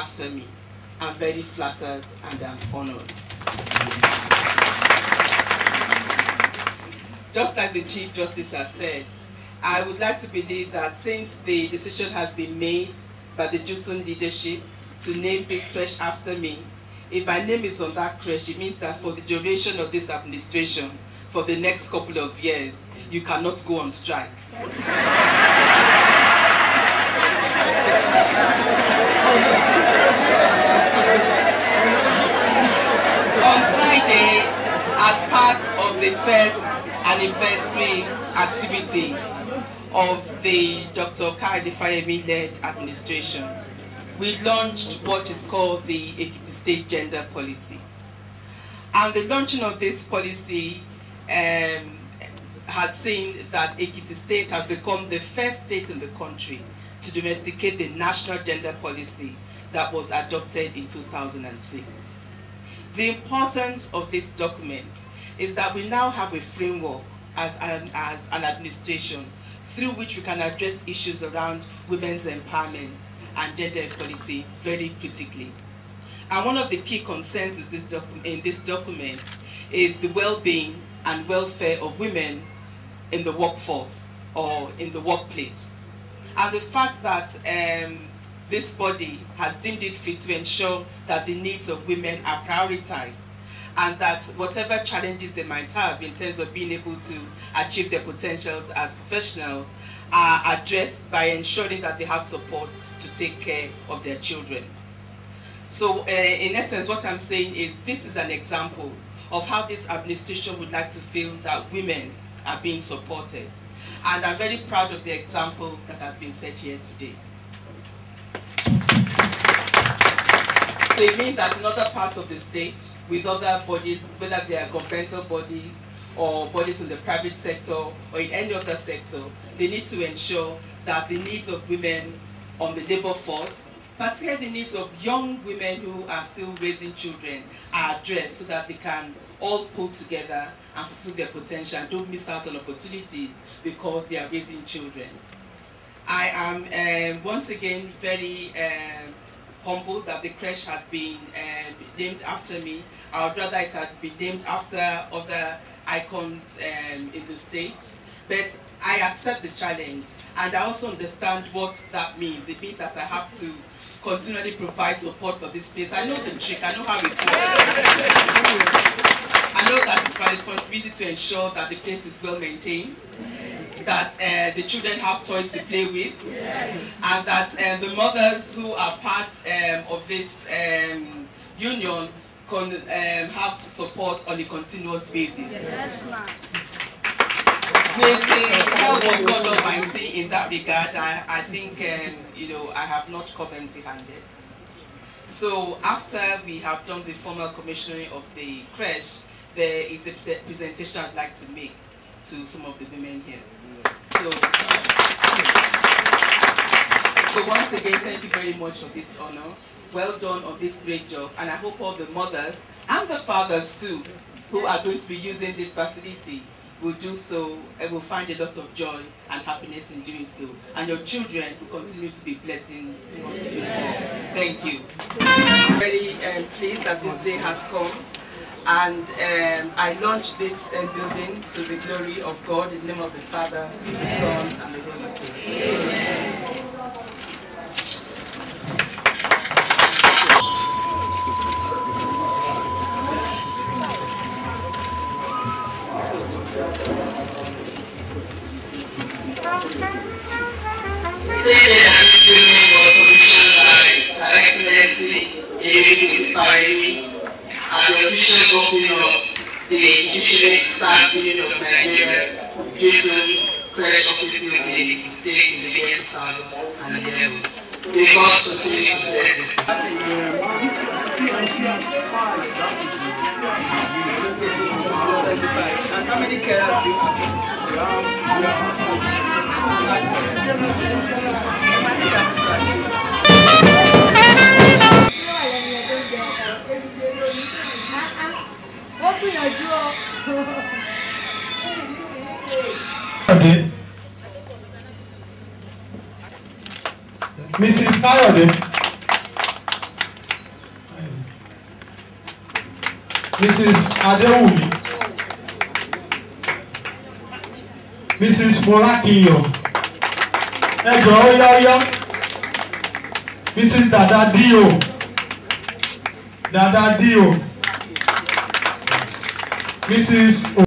after me. I'm very flattered and I'm honored. Just like the Chief Justice has said, I would like to believe that since the decision has been made by the JUSUN leadership to name this creche after me, if my name is on that creche, it means that for the duration of this administration, for the next couple of years, you cannot go on strike. on Friday, as part of the first anniversary activity of the Dr. Kari Fayemi-led administration, we launched what is called the Ekiti State Gender Policy. And the launching of this policy um, has seen that Ekiti State has become the first state in the country to domesticate the national gender policy that was adopted in 2006. The importance of this document is that we now have a framework as an, as an administration through which we can address issues around women's empowerment and gender equality very critically. And one of the key concerns this in this document is the well-being and welfare of women in the workforce or in the workplace. And the fact that um, this body has deemed it fit to ensure that the needs of women are prioritized and that whatever challenges they might have in terms of being able to achieve their potentials as professionals are addressed by ensuring that they have support to take care of their children. So uh, in essence, what I'm saying is this is an example of how this administration would like to feel that women are being supported. And I'm very proud of the example that has been set here today. So it means that in other parts of the state, with other bodies, whether they are governmental bodies or bodies in the private sector or in any other sector, they need to ensure that the needs of women on the labor force, particularly the needs of young women who are still raising children, are addressed so that they can all pull together and fulfill their potential and don't miss out on opportunities because they are raising children. I am uh, once again very uh, humbled that the creche has been uh, named after me. I would rather it had been named after other icons um, in the state. But I accept the challenge and I also understand what that means. It means that I have to continually provide support for this place. I know the trick, I know how it works. I know that it's my responsibility to ensure that the place is well maintained, that uh, the children have toys to play with, and that uh, the mothers who are part um, of this um, union can um, have support on a continuous basis. Yes, ma'am. With the help of God Almighty in that regard, I, I think, um, you know, I have not come empty-handed. So after we have done the formal commissioning of the creche, there is a presentation I'd like to make to some of the women here. So, so once again, thank you very much for this honor. Well done on this great job, and I hope all the mothers and the fathers too, who are going to be using this facility, will do so and will find a lot of joy and happiness in doing so. And your children will continue to be blessed in Thank you. I'm very um, pleased that this day has come and um, I launched this uh, building to the glory of God in the name of the Father, the Son, and the Holy Spirit. Amen. as Judiciary Staff Union of Nigeria, Jason Credit Office of the State in the year 2011. May God continue to bless. And how you Mrs. Kayode. Mrs. Adewumi. Mrs. Morakiyo. Ẹjọ́ Oyáyá. Mrs. Dada Dio. Dada Dio. Mrs.